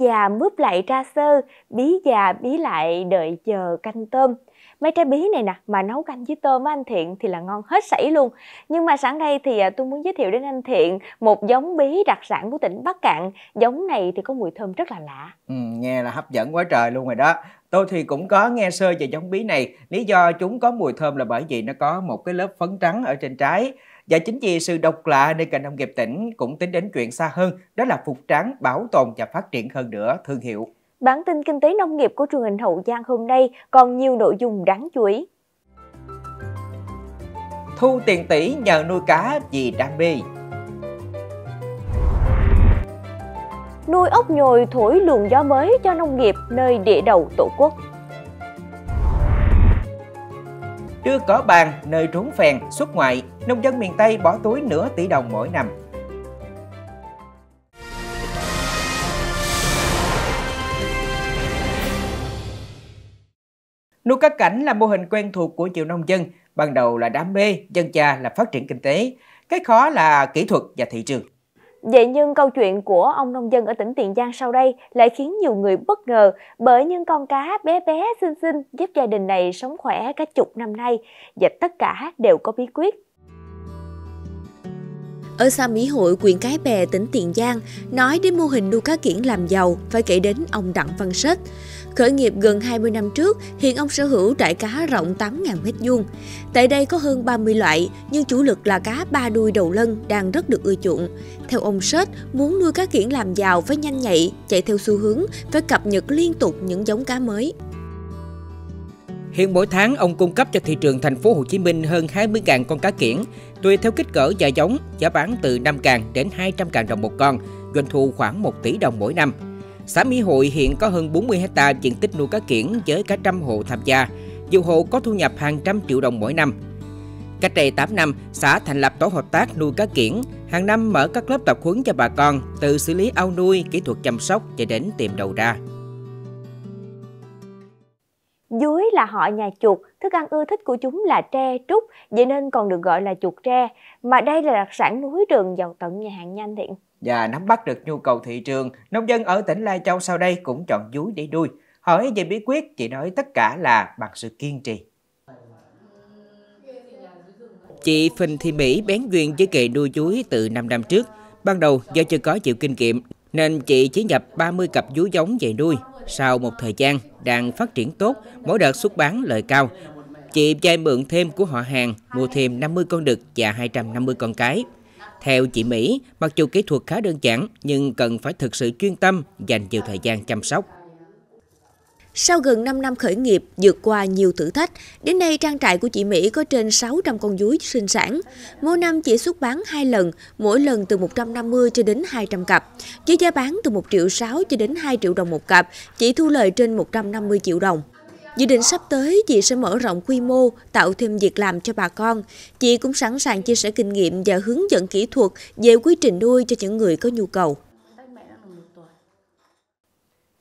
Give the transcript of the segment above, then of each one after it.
Già mướp lại ra sơ, bí già bí lại đợi chờ canh tôm. Mấy trái bí này nè, mà nấu canh với tôm anh Thiện thì là ngon hết sảy luôn. Nhưng mà sẵn đây thì à, tôi muốn giới thiệu đến anh Thiện một giống bí đặc sản của tỉnh Bắc Cạn. Giống này thì có mùi thơm rất là lạ. Ừ, nghe là hấp dẫn quá trời luôn rồi đó. Tôi thì cũng có nghe sơ về giống bí này. Lý do chúng có mùi thơm là bởi vì nó có một cái lớp phấn trắng ở trên trái. Và chính vì sự độc lạ nên ngành nông nghiệp tỉnh cũng tính đến chuyện xa hơn, đó là phục trắng, bảo tồn và phát triển hơn nữa thương hiệu. Bản tin kinh tế nông nghiệp của truyền hình Hậu Giang hôm nay còn nhiều nội dung đáng chú ý. Thu tiền tỷ nhờ nuôi cá vì đam mê. Nuôi ốc nhồi thổi luồng gió mới cho nông nghiệp nơi địa đầu tổ quốc. Đưa cỏ bàn nơi trốn phèn xuất ngoại, nông dân miền Tây bỏ túi nửa tỷ đồng mỗi năm. Nuôi cá cảnh là mô hình quen thuộc của nhiều nông dân, ban đầu là đam mê, dân cha là phát triển kinh tế. Cái khó là kỹ thuật và thị trường. Vậy nhưng câu chuyện của ông nông dân ở tỉnh Tiền Giang sau đây lại khiến nhiều người bất ngờ bởi những con cá bé bé xinh xinh giúp gia đình này sống khỏe cả chục năm nay và tất cả đều có bí quyết. Ở xã Mỹ Hội, huyện Cái Bè, tỉnh Tiền Giang, nói đến mô hình nuôi cá kiển làm giàu phải kể đến ông Đặng Văn Sết. Khởi nghiệp gần 20 năm trước, hiện ông sở hữu trại cá rộng 8.000 m2. Tại đây có hơn 30 loại, nhưng chủ lực là cá ba đuôi đầu lân đang rất được ưa chuộng. Theo ông Sết, muốn nuôi cá kiển làm giàu phải nhanh nhạy, chạy theo xu hướng, phải cập nhật liên tục những giống cá mới. Hiện mỗi tháng ông cung cấp cho thị trường thành phố Hồ Chí Minh hơn 20.000 con cá kiển, tùy theo kích cỡ và giống, giá bán từ 5.000 đến 200.000 đồng một con, doanh thu khoảng 1 tỷ đồng mỗi năm. Xã Mỹ Hội hiện có hơn 40 hecta diện tích nuôi cá kiển với cả trăm hộ tham gia. Nhiều hộ có thu nhập hàng trăm triệu đồng mỗi năm. Cách đây 8 năm, xã thành lập tổ hợp tác nuôi cá kiển, hàng năm mở các lớp tập huấn cho bà con từ xử lý ao nuôi, kỹ thuật chăm sóc cho đến tìm đầu ra. Là họ nhà chuột, thức ăn ưa thích của chúng là tre trúc, vậy nên còn được gọi là chuột tre. Mà đây là đặc sản núi rừng giàu tận nhà hàng nhanh thiện. Và nắm bắt được nhu cầu thị trường, nông dân ở tỉnh Lai Châu sau đây cũng chọn dúi để nuôi. Hỏi về bí quyết, chị nói tất cả là bằng sự kiên trì. Chị Phình Thị Mỹ bén duyên với nghề nuôi chuối từ 5 năm trước. Ban đầu do chưa có chịu kinh nghiệm nên chị chỉ nhập 30 cặp vú giống về nuôi. Sau một thời gian đang phát triển tốt, mỗi đợt xuất bán lợi cao, chị vay mượn thêm của họ hàng, mua thêm 50 con đực và 250 con cái. Theo chị Mỹ, mặc dù kỹ thuật khá đơn giản nhưng cần phải thực sự chuyên tâm, dành nhiều thời gian chăm sóc. Sau gần 5 năm khởi nghiệp, vượt qua nhiều thử thách, đến nay trang trại của chị Mỹ có trên 600 con dúi sinh sản. Mỗi năm chị xuất bán 2 lần, mỗi lần từ 150 cho đến 200 cặp. Với giá bán từ 1 triệu 6 cho đến 2 triệu đồng một cặp, chị thu lời trên 150 triệu đồng. Dự định sắp tới, chị sẽ mở rộng quy mô, tạo thêm việc làm cho bà con. Chị cũng sẵn sàng chia sẻ kinh nghiệm và hướng dẫn kỹ thuật về quy trình nuôi cho những người có nhu cầu.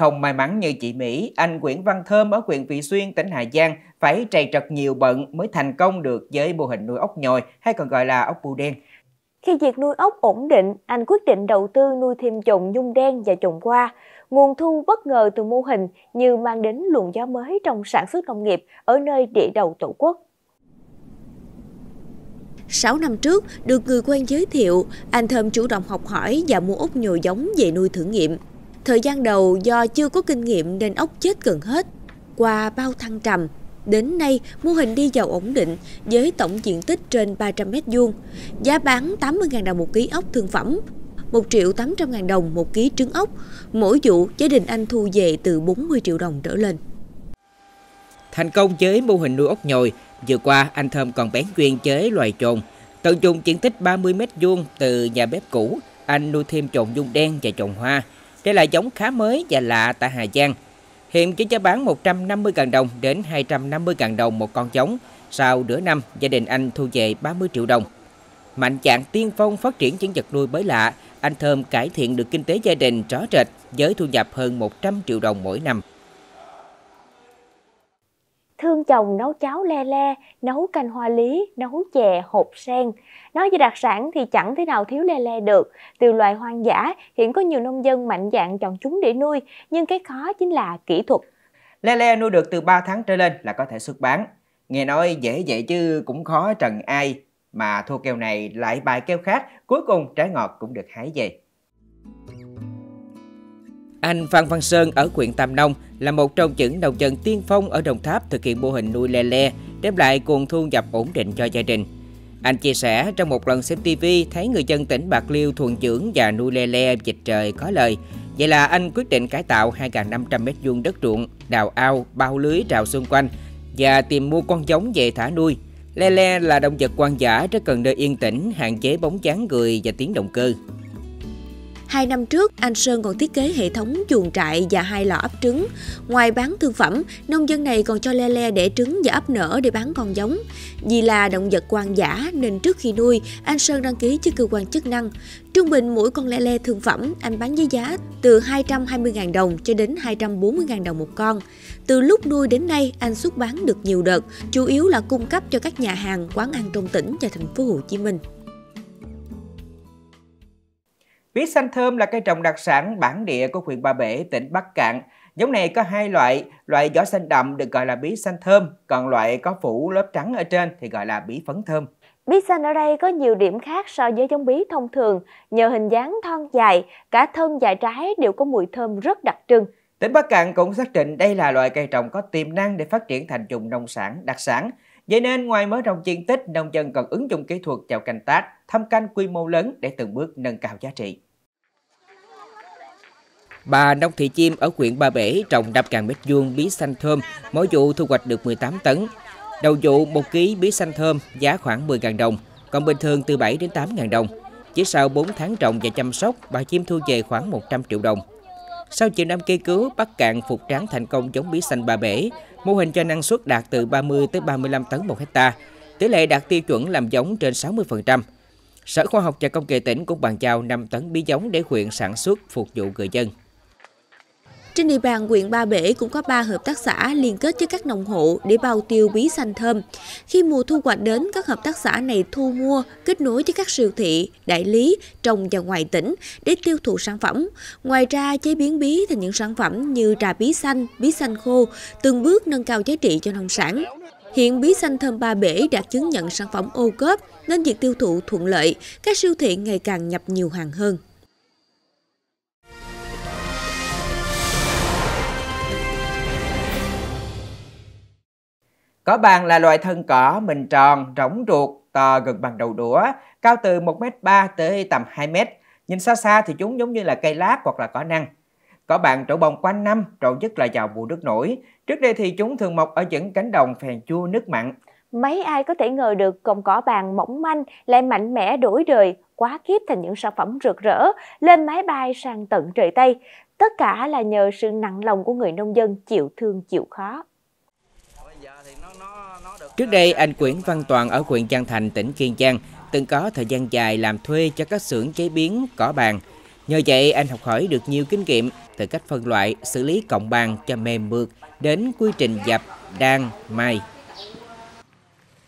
Không may mắn như chị Mỹ, anh Nguyễn Văn Thơm ở huyện Vị Xuyên, tỉnh Hà Giang phải trầy trật nhiều bận mới thành công được với mô hình nuôi ốc nhồi hay còn gọi là ốc bươu đen. Khi việc nuôi ốc ổn định, anh quyết định đầu tư nuôi thêm trồng nhung đen và trồng hoa. Nguồn thu bất ngờ từ mô hình như mang đến luồng gió mới trong sản xuất nông nghiệp ở nơi địa đầu tổ quốc. 6 năm trước, được người quen giới thiệu, anh Thơm chủ động học hỏi và mua ốc nhồi giống về nuôi thử nghiệm. Thời gian đầu do chưa có kinh nghiệm nên ốc chết gần hết. Qua bao thăng trầm, đến nay mô hình đi vào ổn định với tổng diện tích trên 300 m2. Giá bán 80.000 đồng một ký ốc thương phẩm, 1 triệu 800 ngàn đồng một ký trứng ốc. Mỗi vụ gia đình anh thu về từ 40 triệu đồng trở lên. Thành công với mô hình nuôi ốc nhồi, vừa qua anh Thơm còn bén duyên chế loài trồn. Tận dụng diện tích 30 m vuông từ nhà bếp cũ, anh nuôi thêm trồn dung đen và trồn hoa. Đây là giống khá mới và lạ tại Hà Giang. Hiện chỉ cho bán 150.000 đồng đến 250.000 đồng một con giống. Sau nửa năm, gia đình anh thu về 30 triệu đồng. Mạnh dạng tiên phong phát triển những vật nuôi mới lạ, anh Thơm cải thiện được kinh tế gia đình rõ rệt với thu nhập hơn 100 triệu đồng mỗi năm chồng nấu cháo le le, nấu canh hoa lý, nấu chè, hột sen. Nói về đặc sản thì chẳng thể nào thiếu le le được. Từ loài hoang dã, hiện có nhiều nông dân mạnh dạn chọn chúng để nuôi, nhưng cái khó chính là kỹ thuật. Le le nuôi được từ 3 tháng trở lên là có thể xuất bán. Nghe nói dễ vậy chứ cũng khó trần ai, mà thua keo này lại bài keo khác, cuối cùng trái ngọt cũng được hái về. Anh Phan Văn Sơn ở huyện Tam Nông là một trong những nông dân tiên phong ở Đồng Tháp thực hiện mô hình nuôi le le, đem lại nguồn thu nhập ổn định cho gia đình. Anh chia sẻ trong một lần xem TV thấy người dân tỉnh Bạc Liêu thuần dưỡng và nuôi le le dịch trời có lời. Vậy là anh quyết định cải tạo 2.500 m2 đất ruộng, đào ao, bao lưới rào xung quanh và tìm mua con giống về thả nuôi. Le le là động vật quan dã rất cần nơi yên tĩnh, hạn chế bóng dáng người và tiếng động cơ. Hai năm trước, anh Sơn còn thiết kế hệ thống chuồng trại và hai lò ấp trứng. Ngoài bán thương phẩm, nông dân này còn cho le le để trứng và ấp nở để bán con giống. Vì là động vật quan dã nên trước khi nuôi, anh Sơn đăng ký với cơ quan chức năng. Trung bình mỗi con le le thương phẩm anh bán với giá từ 220.000 đồng cho đến 240.000 đồng một con. Từ lúc nuôi đến nay, anh xuất bán được nhiều đợt, chủ yếu là cung cấp cho các nhà hàng, quán ăn trong tỉnh và thành phố Hồ Chí Minh. Bí xanh thơm là cây trồng đặc sản bản địa của huyện Ba Bể, tỉnh Bắc Cạn. Giống này có hai loại, loại vỏ xanh đậm được gọi là bí xanh thơm, còn loại có phủ lớp trắng ở trên thì gọi là bí phấn thơm. Bí xanh ở đây có nhiều điểm khác so với giống bí thông thường, nhờ hình dáng thon dài, cả thân và trái đều có mùi thơm rất đặc trưng. Tỉnh Bắc Cạn cũng xác định đây là loại cây trồng có tiềm năng để phát triển thành vùng nông sản đặc sản. Vậy nên ngoài mở rộng diện tích, nông dân cần ứng dụng kỹ thuật chào canh tác, thăm canh quy mô lớn để từng bước nâng cao giá trị. Bà Nông Thị Chim ở huyện Ba Bể trồng 5.000 mét vuông bí xanh thơm, mỗi vụ thu hoạch được 18 tấn. Đầu vụ 1 kg bí xanh thơm giá khoảng 10.000 đồng, còn bình thường từ 7 đến 8.000 đồng. Chỉ sau 4 tháng trồng và chăm sóc, bà Chim thu về khoảng 100 triệu đồng. Sau nhiều năm cây cứu, Bắc Cạn phục tráng thành công giống bí xanh Ba Bể, mô hình cho năng suất đạt từ 30 tới 35 tấn một hecta, tỷ lệ đạt tiêu chuẩn làm giống trên 60%. Sở Khoa học và Công nghệ tỉnh cũng bàn giao 5 tấn bí giống để huyện sản xuất phục vụ người dân. Trên địa bàn huyện Ba Bể cũng có 3 hợp tác xã liên kết với các nông hộ để bao tiêu bí xanh thơm. Khi mùa thu hoạch đến, các hợp tác xã này thu mua, kết nối với các siêu thị, đại lý trong và ngoài tỉnh để tiêu thụ sản phẩm. Ngoài ra, chế biến bí thành những sản phẩm như trà bí xanh, bí xanh khô, từng bước nâng cao giá trị cho nông sản. Hiện bí xanh thơm Ba Bể đạt chứng nhận sản phẩm ô cốp nên việc tiêu thụ thuận lợi, các siêu thị ngày càng nhập nhiều hàng hơn. Cỏ bàn là loại thân cỏ mình tròn, rỗng ruột, to gần bằng đầu đũa, cao từ 1m3 tới tầm 2m. Nhìn xa xa thì chúng giống như là cây lát hoặc là cỏ năng. Cỏ bàn trổ bông quanh năm, trổ nhất là vào mùa nước nổi. Trước đây thì chúng thường mọc ở những cánh đồng phèn chua nước mặn. Mấy ai có thể ngờ được cọng cỏ bàn mỏng manh lại mạnh mẽ đổi đời, quá kiếp thành những sản phẩm rực rỡ, lên máy bay sang tận trời Tây. Tất cả là nhờ sự nặng lòng của người nông dân chịu thương chịu khó. Trước đây, anh Nguyễn Văn Toàn ở huyện Giang Thành, tỉnh Kiên Giang từng có thời gian dài làm thuê cho các xưởng chế biến cỏ bàn. Nhờ vậy, anh học hỏi được nhiều kinh nghiệm từ cách phân loại, xử lý cọng bàn cho mềm mượt đến quy trình dập, đan, mai.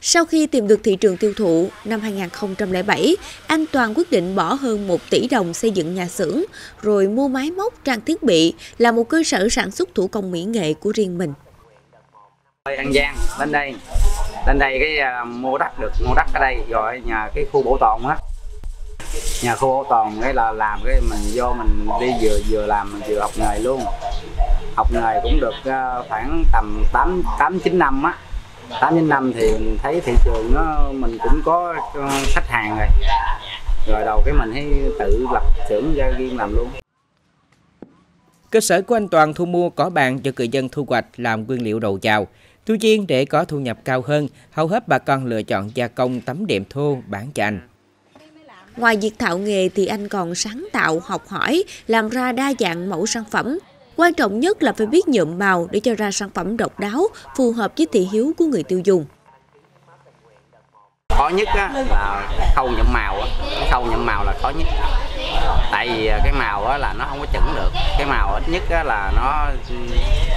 Sau khi tìm được thị trường tiêu thụ, năm 2007, anh Toàn quyết định bỏ hơn 1 tỷ đồng xây dựng nhà xưởng, rồi mua máy móc, trang thiết bị, là một cơ sở sản xuất thủ công mỹ nghệ của riêng mình. An Giang, lên đây, lên đây cái uh, mua đất được mua đất ở đây rồi nhà cái khu bảo tồn á. Nhà khu bảo tồn cái là làm cái mình vô mình đi vừa vừa làm vừa học nghề luôn. Học nghề cũng được uh, khoảng tầm tám tám chín năm á. Tám chín năm thì mình thấy thị trường nó mình cũng có uh, khách hàng rồi. Rồi đầu cái mình hay tự lập xưởng ra riêng làm luôn. Cơ sở của anh Toàn thu mua cỏ bàn cho người dân thu hoạch làm nguyên liệu đầu vào. Tuy nhiên, để có thu nhập cao hơn, hầu hết bà con lựa chọn gia công tấm đệm thô bán cho anh. Ngoài việc thạo nghề thì anh còn sáng tạo, học hỏi, làm ra đa dạng mẫu sản phẩm. Quan trọng nhất là phải biết nhuộm màu để cho ra sản phẩm độc đáo, phù hợp với thị hiếu của người tiêu dùng. Khó nhất á, là khâu nhuộm màu, á. khâu nhuộm màu là khó nhất. Tại vì cái màu á là nó không có chuẩn được. Cái màu ít nhất á là nó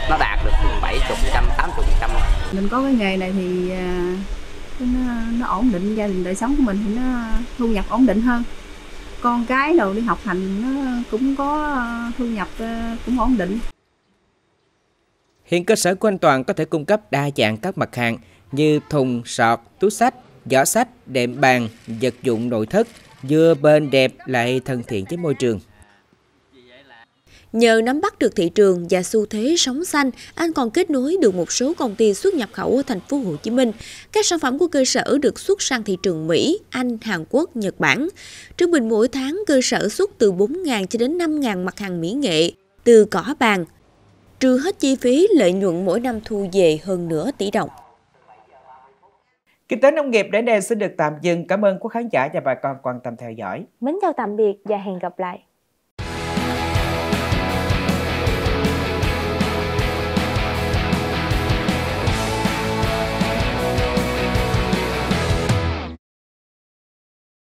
nó đạt được 70 trăm 80 trăm. Mình có cái nghề này thì à, nó, nó ổn định gia đình đời sống của mình thì nó thu nhập ổn định hơn. Con cái đầu đi học hành nó cũng có thu nhập à, cũng ổn định. Hiện cơ sở của anh Toàn có thể cung cấp đa dạng các mặt hàng như thùng, sọt, túi sách, giỏ sách, đệm bàn, vật dụng nội thất, vừa bền đẹp lại thân thiện với môi trường. Nhờ nắm bắt được thị trường và xu thế sống xanh, anh còn kết nối được một số công ty xuất nhập khẩu ở thành phố Hồ Chí Minh. Các sản phẩm của cơ sở được xuất sang thị trường Mỹ, Anh, Hàn Quốc, Nhật Bản. Trung bình mỗi tháng cơ sở xuất từ 4.000 cho đến 5.000 mặt hàng mỹ nghệ, từ cỏ bàn, trừ hết chi phí lợi nhuận mỗi năm thu về hơn nửa tỷ đồng. Kinh tế nông nghiệp đến đây xin được tạm dừng. Cảm ơn quý khán giả và bà con quan tâm theo dõi. Mến chào tạm biệt và hẹn gặp lại.